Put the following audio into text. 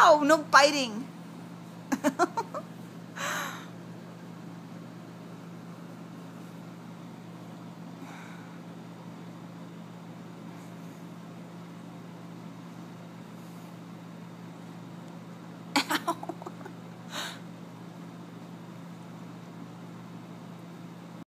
Ow! No biting.